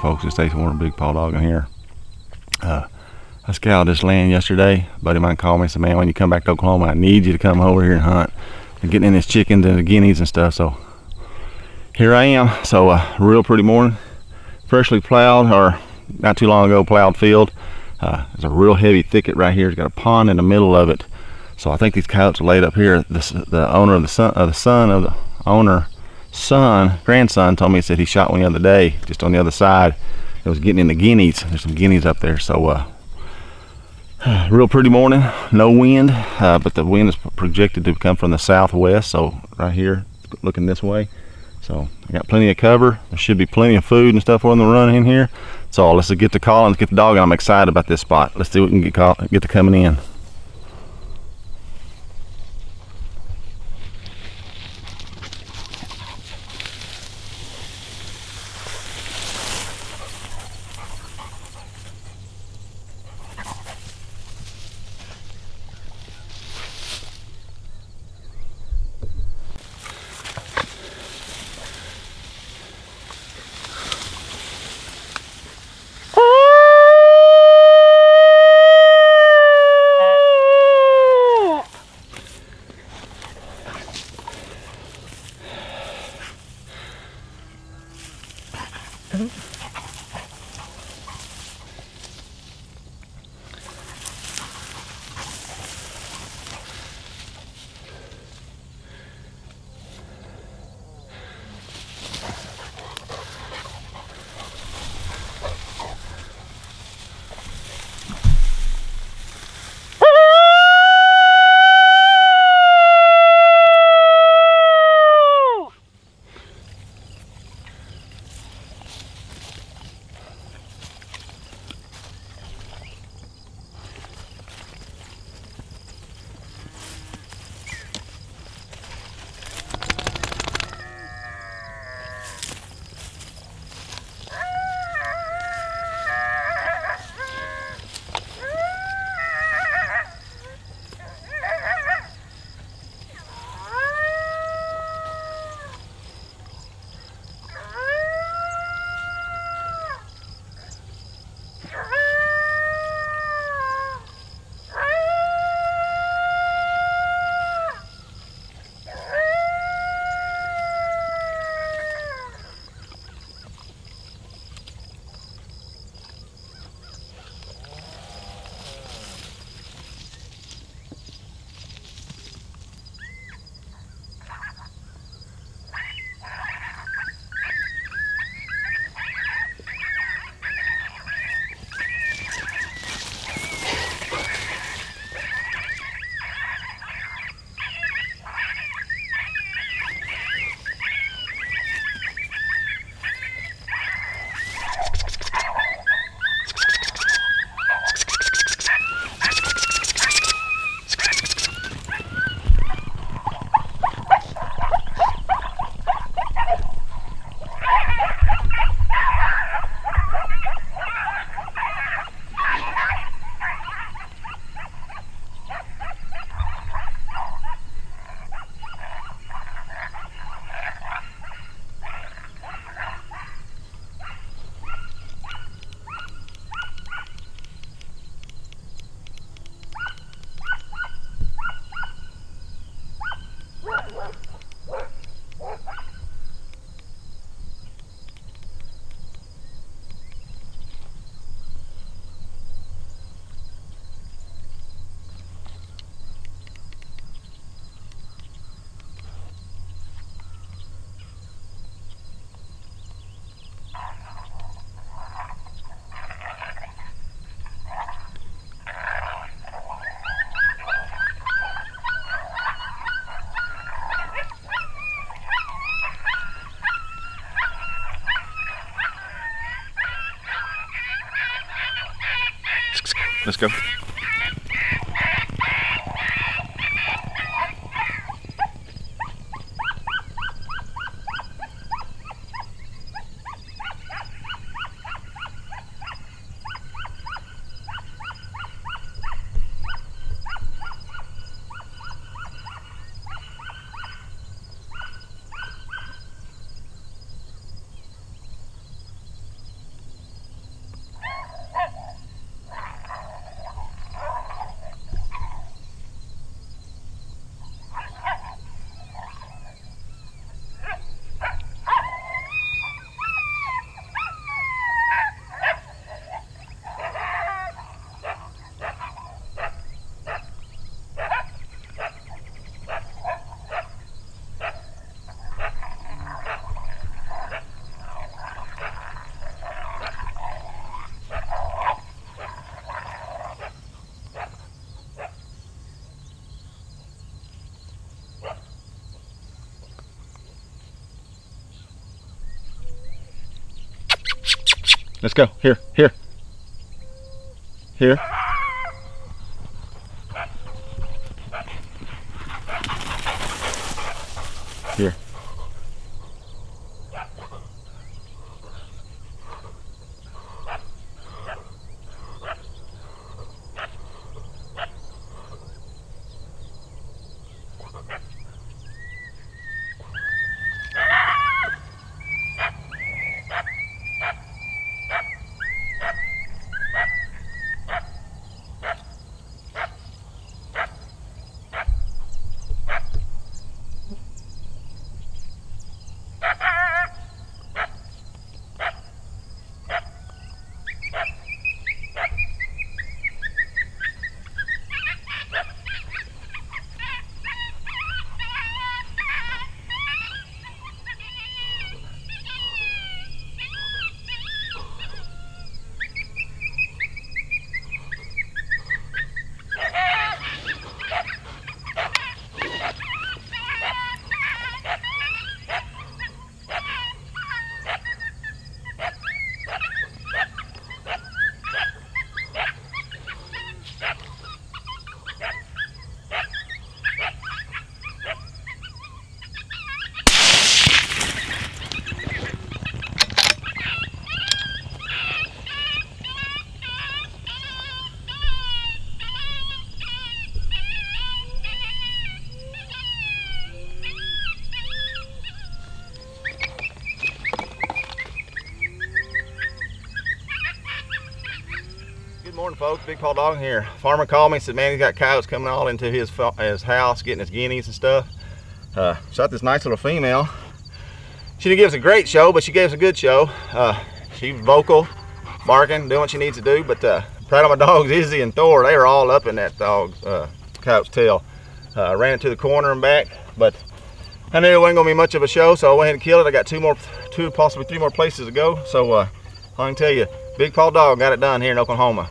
folks that stays one Big Paw Doggin here. Uh, I scouted this land yesterday. A buddy of mine called me and said, man, when you come back to Oklahoma, I need you to come over here and hunt. And getting in his chickens and the guineas and stuff. So here I am. So uh, real pretty morning. Freshly plowed or not too long ago plowed field. Uh, there's a real heavy thicket right here. It's got a pond in the middle of it. So I think these coyotes are laid up here. The, the owner of the son, of the son of the owner, son, grandson told me he said he shot one the other day, just on the other side. It was getting in the guineas. There's some guineas up there. So uh, real pretty morning. No wind, uh, but the wind is projected to come from the southwest. So right here, looking this way. So I got plenty of cover. There should be plenty of food and stuff on the run in here. So let's get to calling, let's get the dog. I'm excited about this spot. Let's see what we can get call, get to coming in. Let's go. Let's go. Here, here. Here. Here. Folks. Big Paw Dog here. Farmer called me and said, man, he's got coyotes coming all into his his house, getting his guineas and stuff. Uh, shot this nice little female. She didn't give us a great show, but she gave us a good show. Uh, she was vocal, barking, doing what she needs to do. But uh, proud of my dogs, Izzy and Thor. They were all up in that dog's uh, coyote's tail. Uh, ran it to the corner and back, but I knew it wasn't gonna be much of a show, so I went ahead and killed it. I got two more, two possibly three more places to go. So uh, I can tell you, Big Paw Dog got it done here in Oklahoma.